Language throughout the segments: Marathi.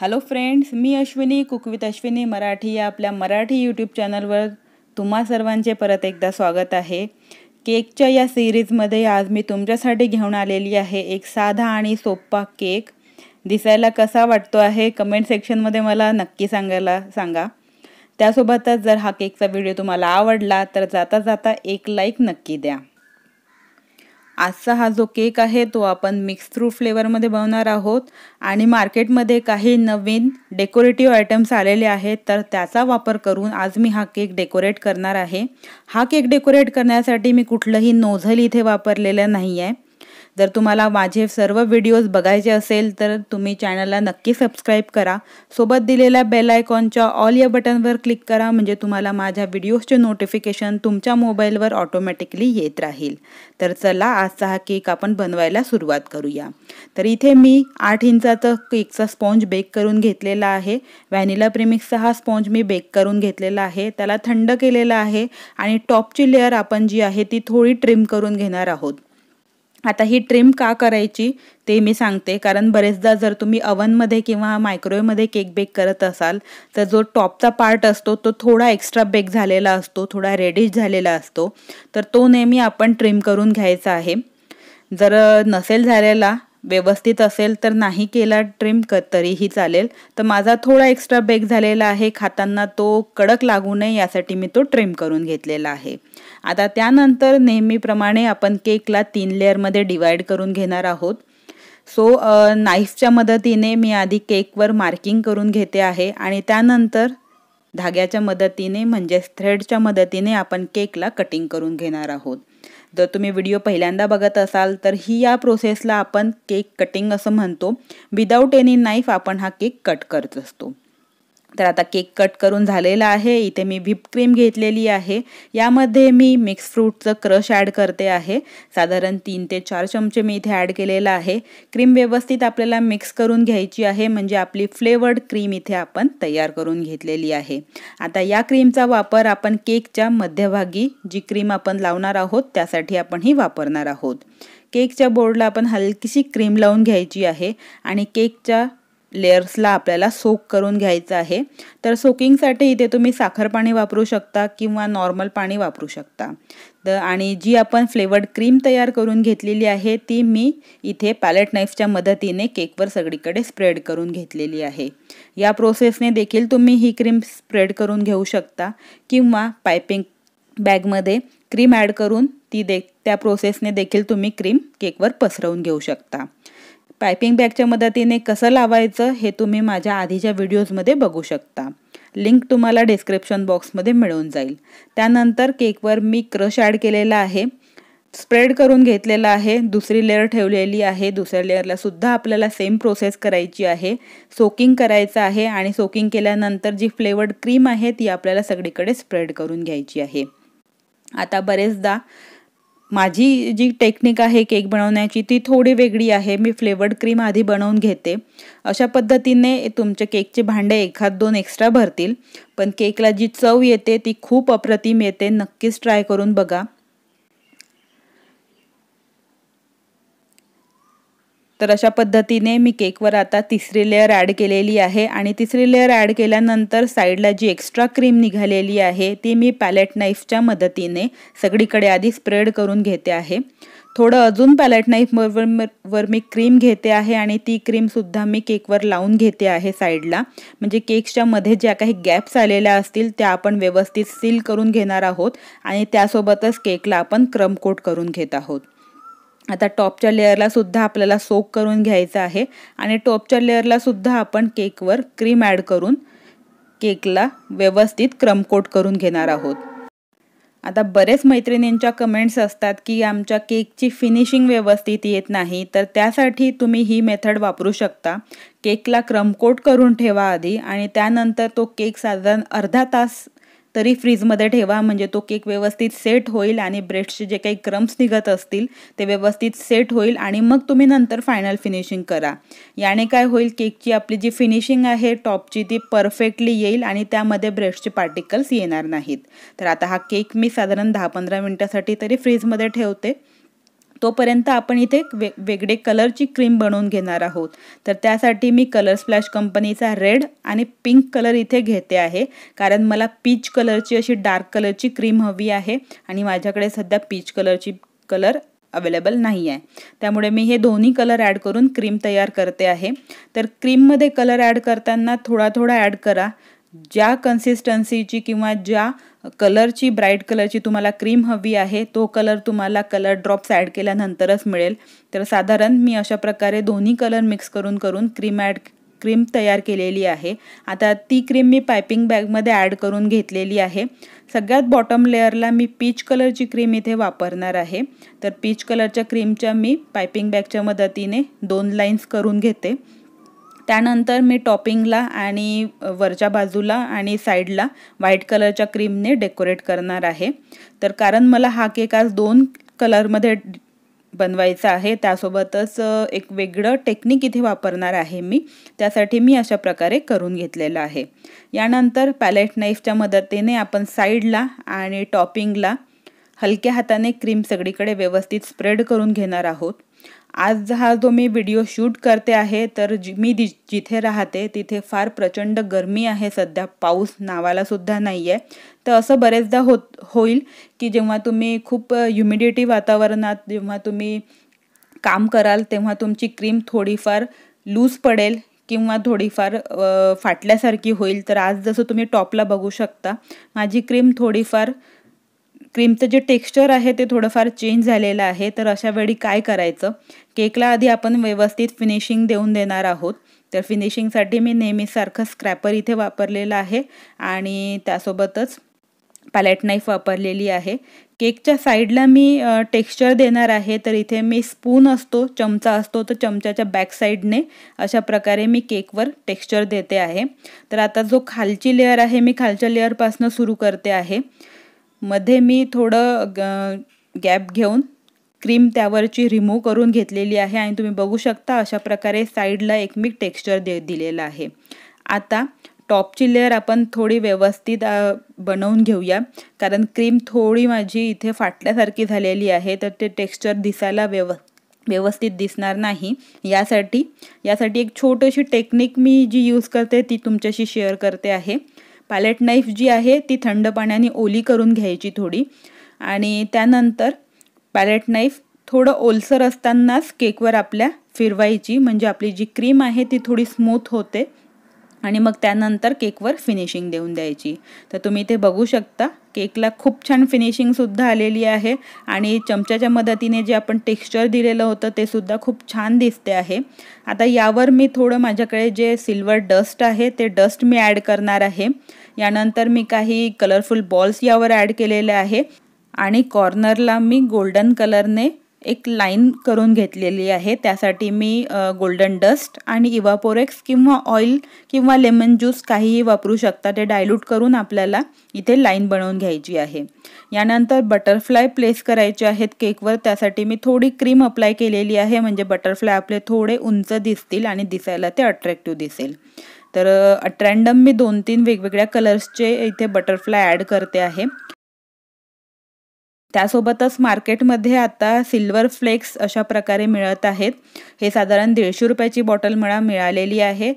हॅलो फ्रेंड्स मी अश्विनी कुक विथ अश्विनी मराठी या आपल्या मराठी यूट्यूब चॅनलवर तुम्हा सर्वांचे परत एकदा स्वागत आहे. केकच्या या सिरीजमध्ये आज मी तुमच्यासाठी घेऊन आलेली आहे एक साधा आणि सोप्पा केक. दिसायला कसा वाटतो आहे? कमेंट सेक्शनमध्ये मला नक्की सांगायला सांगा. त्यासोबतच जर हा केकचा व्हिडिओ तुम्हाला आवडला तर जाता जाता एक लाईक नक्की द्या. आजचा हा जो केक आहे तो आपण मिक्स फ्रूट फ्लेवरमध्ये बनवणार आहोत. आणि मार्केटमध्ये काही नवीन डेकोरेटिव्ह आयटम्स आलेले आहेत तर त्याचा वापर करून आज मी हा केक डेकोरेट करणार आहे. हा केक डेकोरेट करण्यासाठी मी कुठलंही नोझल इथे वापरलेलं नाही आहे जर तुम्हाला माझे सर्व व्हिडिओज बघायचे असेल तर तुम्ही चॅनलला नक्की सबस्क्राईब करा. सोबत दिलेल्या बेल आयकॉनच्या ऑल या बटनवर क्लिक करा म्हणजे तुम्हाला माझ्या व्हिडिओजचे नोटिफिकेशन तुमच्या मोबाईलवर ऑटोमॅटिकली येत राहील. तर चला आजचा हा केक आपण बनवायला सुरुवात करूया. तर इथे मी आठ इंचाचा केकचा स्पॉन्ज बेक करून घेतलेला आहे. व्हॅनिला प्रेमिक्सचा हा स्पॉन्ज मी बेक करून घेतलेला आहे. त्याला थंड केलेला आहे आणि टॉपची लेअर आपण जी आहे ती थोडी ट्रिम करून घेणार आहोत. आता ही ट्रिम का करायची ते मी सांगते. कारण बरेचदा जर तुम्ही अवनमध्ये किंवा मायक्रोवेवमध्ये केक बेक करत असाल तर जो टॉपचा पार्ट असतो तो थोडा एक्स्ट्रा बेक झालेला असतो थोडा रेडिश झालेला असतो. तर तो नेहमी आपण ट्रिम करून घ्यायचा आहे. जर नसेल झालेला व्यवस्थित असेल तर नाही केला ट्रिम क तरीही चालेल. तर माझा थोडा एक्स्ट्रा बेक झालेला आहे. खाताना तो कडक लागू नये यासाठी मी तो ट्रिम करून घेतलेला आहे. आता त्यानंतर नेहमीप्रमाणे आपण केकला तीन लेअरमध्ये डिवाईड करून घेणार आहोत. सो नाईफच्या मदतीने मी आधी केकवर मार्किंग करून घेते आहे आणि त्यानंतर धाग्याच्या मदतीने म्हणजेच थ्रेडच्या मदतीने आपण केकला कटिंग करून घेणार आहोत. जर तुम्ही व्हिडिओ पहिल्यांदा बघत असाल तर ही या प्रोसेसला आपण केक कटिंग असं म्हणतो. विदाऊट एनी नाईफ आपण हा केक कट करत असतो. तर आता केक कट करून झालेला आहे. इथे मी व्हिप क्रीम घेतलेली आहे. यामध्ये मी मिक्स फ्रूटचं क्रश ॲड करते आहे. साधारण तीन ते चार चमचे मी इथे ॲड केलेला आहे. क्रीम व्यवस्थित आपल्याला मिक्स करून घ्यायची आहे. म्हणजे आपली फ्लेवर्ड क्रीम इथे आपण तयार करून घेतलेली आहे. आता या क्रीमचा वापर आपण केकच्या मध्यभागी जी क्रीम आपण लावणार आहोत त्यासाठी आपण ही वापरणार आहोत. केकच्या बोर्डला आपण हलकीशी क्रीम लावून घ्यायची आहे आणि केकच्या लेयर्सला आपल्याला सोक करून घ्यायचं आहे. तर सोकिंगसाठी इथे तुम्ही साखर पाणी वापरू शकता किंवा नॉर्मल पाणी वापरू शकता. तर आणि जी आपण फ्लेवर्ड क्रीम तयार करून घेतलेली आहे ती मी इथे पॅलेट नाईफच्या मदतीने केकवर सगळीकडे स्प्रेड करून घेतलेली आहे. या प्रोसेसने देखील तुम्ही ही क्रीम स्प्रेड करून घेऊ शकता किंवा पायपिंग बॅगमध्ये क्रीम ॲड करून ती दे त्या प्रोसेसने देखील तुम्ही क्रीम केकवर पसरवून घेऊ शकता. पायपिंग बॅगच्या मदतीने कसं लावायचं हे तुम्ही माझ्या आधीच्या व्हिडिओजमध्ये बघू शकता. लिंक तुम्हाला डिस्क्रिप्शन बॉक्समध्ये मिळून जाईल. त्यानंतर केकवर मी क्रश ॲड केलेला आहे. स्प्रेड करून घेतलेला आहे. दुसरी लेअर ठेवलेली आहे. दुसऱ्या लेअरला सुद्धा आपल्याला सेम प्रोसेस करायची आहे. सोकिंग करायचं आहे आणि सोकिंग केल्यानंतर जी फ्लेवर्ड क्रीम आहे ती आपल्याला सगळीकडे स्प्रेड करून घ्यायची आहे. आता बरेचदा माझी जी टेक्निक आहे केक बनवण्याची ती थोडी वेगळी आहे. मी फ्लेवर्ड क्रीम आधी बनवून घेते. अशा पद्धतीने तुमचे केकचे भांडे एखाद दोन एक्स्ट्रा भरतील. पण केकला जी चव येते ती खूप अप्रतिम येते. नक्कीच ट्राय करून बघा. तर अशा पद्धतीने मी केकवर आता तिसरी लेअर ॲड केलेली आहे आणि तिसरी लेअर ॲड केल्यानंतर साईडला जी एक्स्ट्रा क्रीम निघालेली आहे ती मी पॅलेट नाईफच्या मदतीने सगळीकडे आधी स्प्रेड करून घेते आहे. थोडं अजून पॅलेट नाईफवर वर मी क्रीम घेते आहे आणि ती क्रीमसुद्धा मी केकवर लावून घेते आहे साईडला म्हणजे केकच्या मध्ये ज्या काही गॅप्स आलेल्या असतील त्या आपण व्यवस्थित सील करून घेणार आहोत आणि त्यासोबतच केकला आपण क्रमकोट करून घेत आहोत. आता टॉपच्या लेअरला सुद्धा आपल्याला सोक करून घ्यायचं आहे. आणि टॉपच्या लेअरला सुद्धा आपण केकवर क्रीम ॲड करून केकला व्यवस्थित क्रमकोट करून घेणार आहोत. आता बरेच मैत्रिणींच्या कमेंट्स असतात की आमच्या केकची फिनिशिंग व्यवस्थित येत नाही तर त्यासाठी तुम्ही ही मेथड वापरू शकता. केकला क्रमकोट करून ठेवा आधी आणि त्यानंतर तो केक साधारण अर्धा तास तरी फ्रीजमध्ये ठेवा. म्हणजे तो केक व्यवस्थित सेट होईल आणि ब्रेडचे जे काही क्रम्स निघत असतील ते व्यवस्थित सेट होईल आणि मग तुम्ही नंतर फायनल फिनिशिंग करा. याने काय होईल केकची आपली जी फिनिशिंग आहे टॉपची ती परफेक्टली येईल आणि त्यामध्ये ब्रेडचे पार्टिकल्स येणार नाहीत. तर आता हा केक मी साधारण दहा पंधरा मिनटासाठी तरी फ्रीजमध्ये ठेवते. तोपर्यंत आपण इथे वे वेगळे कलरची क्रीम बनवून घेणार आहोत. तर त्यासाठी मी कलर स्प्लॅश कंपनीचा रेड आणि पिंक कलर इथे घेते आहे. कारण मला पीच कलरची अशी डार्क कलरची क्रीम हवी आहे आणि माझ्याकडे सध्या पीच कलरची कलर अवेलेबल नाही आहे. त्यामुळे मी हे दोन्ही कलर ॲड करून क्रीम तयार करते आहे. तर क्रीममध्ये कलर ॲड करताना थोडा थोडा ॲड करा. ज्या कन्सिस्टन्सीची किंवा ज्या कलरची ब्राईट कलरची तुम्हाला क्रीम हवी आहे तो कलर तुम्हाला कलर ड्रॉप्स ॲड केल्यानंतरच मिळेल. तर साधारण मी अशा प्रकारे दोन्ही कलर मिक्स करून करून क्रीम ॲड क्रीम तयार केलेली आहे. आता ती क्रीम मी पायपिंग बॅगमध्ये ॲड करून घेतलेली आहे. सगळ्यात बॉटम लेअरला मी पीच कलरची क्रीम इथे वापरणार आहे. तर पीच कलरच्या क्रीमच्या मी पायपिंग बॅगच्या मदतीने दोन लाईन्स करून घेते. त्यानंतर मी टॉपिंगला आणि वरच्या बाजूला आणि साईडला व्हाईट कलरच्या क्रीमने डेकोरेट करणार आहे. तर कारण मला हा केक आज दोन कलरमध्ये बनवायचा आहे त्यासोबतच एक वेगळं टेक्निक इथे वापरणार आहे मी. त्यासाठी मी अशा प्रकारे करून घेतलेलं आहे. यानंतर पॅलेट नाईफच्या मदतीने आपण साईडला आणि टॉपिंगला हलक्या हाताने क्रीम सगळीकडे व्यवस्थित स्प्रेड करून घेणार आहोत. आज हा जो मी व्हिडिओ शूट करते आहे तर जी मी जिथे राहते तिथे फार प्रचंड गरमी आहे सध्या. पाऊस नावालासुद्धा नाही आहे तर असं बरेचदा होत होईल की जेव्हा तुम्ही खूप ह्युमिडिटी वातावरणात जेव्हा तुम्ही काम कराल तेव्हा तुमची क्रीम थोडीफार लूज पडेल किंवा थोडीफार फाटल्यासारखी होईल. तर आज जसं तुम्ही टॉपला बघू शकता माझी क्रीम थोडीफार क्रीमचं जे टेक्स्चर आहे ते थोडंफार चेंज झालेलं आहे. तर अशा वेळी काय करायचं? केकला आधी आपण व्यवस्थित फिनिशिंग देऊन देणार आहोत. तर फिनिशिंगसाठी मी नेहमीसारखं स्क्रॅपर इथे वापरलेलं आहे आणि त्यासोबतच पॅलेट नाईफ वापरलेली आहे. केकच्या साईडला मी टेक्स्चर देणार आहे. तर इथे मी स्पून असतो चमचा असतो तर चमच्याच्या बॅक साईडने अशा प्रकारे मी केकवर टेक्स्चर देते आहे. तर आता जो खालची लेअर आहे मी खालच्या लेअरपासनं सुरू करते आहे. मध्ये मी थोडं गॅप घेऊन क्रीम त्यावरची रिमूव्ह करून घेतलेली आहे आणि तुम्ही बघू शकता अशा प्रकारे साईडला एक मी टेक्स्चर दे दिलेलं आहे. आता टॉपची लेअर आपण थोडी व्यवस्थित बनवून घेऊया. कारण क्रीम थोडी माझी इथे फाटल्यासारखी झालेली आहे तर ते टेक्स्चर दिसायला व्यव व्यवस्थित दिसणार नाही. यासाठी यासाठी एक छोटीशी टेक्निक मी जी यूज करते ती तुमच्याशी शेअर करते आहे. पॅलेट नाईफ जी आहे ती थंड पाण्याने ओली करून घ्यायची थोडी. आणि त्यानंतर पॅलेट नाईफ थोडं ओलसर असतानाच केकवर आपल्या फिरवायची. म्हणजे आपली जी क्रीम आहे ती थोडी स्मूथ होते. आणि मग त्यानंतर केकवर फिनिशिंग देऊन द्यायची. तर तुम्ही ते बघू शकता केकला खूप छान फिनिशिंगसुद्धा आलेली आहे आणि चमच्याच्या मदतीने जे आपण टेक्स्चर दिलेलं होतं ते सुद्धा खूप छान दिसते आहे. आता यावर मी थोडं माझ्याकडे जे सिल्वर डस्ट आहे ते डस्ट मी ॲड करणार आहे. यानंतर मी काही कलरफुल बॉल्स यावर ॲड केलेले आहे. आणि कॉर्नरला मी गोल्डन कलरने एक लाईन करून घेतलेली आहे. त्यासाठी मी गोल्डन डस्ट आणि इवापोरेक्स किंवा ऑइल किंवा लेमन ज्यूस काहीही वापरू शकता. ते डायल्यूट करून आपल्याला इथे लाईन बनवून घ्यायची आहे. यानंतर बटरफ्लाय प्लेस करायचे आहेत केकवर त्यासाठी मी थोडी क्रीम अप्लाय केलेली आहे. म्हणजे बटरफ्लाय आपले थोडे उंच दिसतील आणि दिसायला ते अट्रॅक्टिव्ह दिसेल. तर अट्रॅन्डम मी दोन तीन वेगवेगळ्या कलर्सचे इथे बटरफ्लाय ॲड करते आहे. त्यासोबतच मार्केटमध्ये आता सिल्वर फ्लेक्स अशा प्रकारे मिळत आहेत. हे साधारण दीडशे रुपयाची बॉटल मला मिळालेली आहे.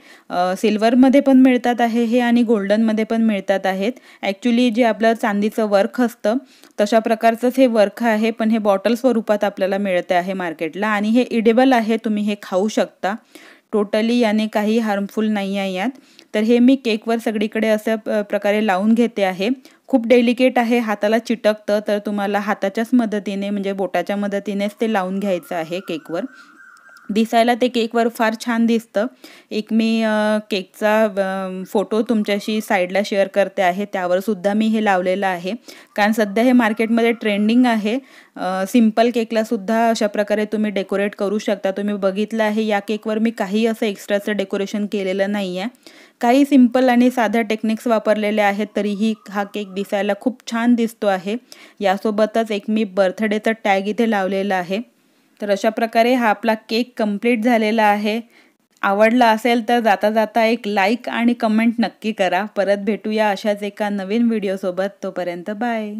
सिल्वरमध्ये पण मिळतात आहे हे आणि गोल्डनमध्ये पण मिळतात आहेत. ॲक्च्युली जे आपलं चांदीचं वर्क असतं तशा प्रकारचंच हे वर्क आहे पण हे बॉटल स्वरूपात आपल्याला मिळते आहे मार्केटला आणि हे इडेबल आहे तुम्ही हे खाऊ शकता. टोटली याने काही हार्मफुल नाही आहे यात. तर हे मी केकवर सगळीकडे अशा प्रकारे लावून घेते आहे. खूप डेलिकेट आहे हाताला चिटकतं तर तुम्हाला हाताच्याच मदतीने म्हणजे बोटाच्या मदतीनेच ते लावून घ्यायचं आहे केकवर दिसायला ते केकवर फार छान दिसतं. एक मी केकचा फोटो तुमच्याशी साईडला शेअर करते आहे. त्यावर सुद्धा मी हे लावलेलं आहे. कारण सध्या हे मार्केटमध्ये ट्रेंडिंग आहे. सिंपल केकलासुद्धा अशा प्रकारे तुम्ही डेकोरेट करू शकता. तुम्ही बघितलं आहे या केकवर मी काही असं एक्स्ट्राचं डेकोरेशन केलेलं नाही आहे काही सिंपल आणि साध्या टेक्निक्स वापरलेले आहेत तरीही हा केक दिसायला खूप छान दिसतो आहे. यासोबतच एक मी बर्थडेचा टॅग इथे लावलेला आहे. तर अशा प्रकारे हा आपला केक कंप्लीट झालेला आहे. आवडला असेल तर जाता जाता एक लाईक आणि कमेंट नक्की करा. परत भेटूया अशाच एका नवीन व्हिडिओसोबत तोपर्यंत बाय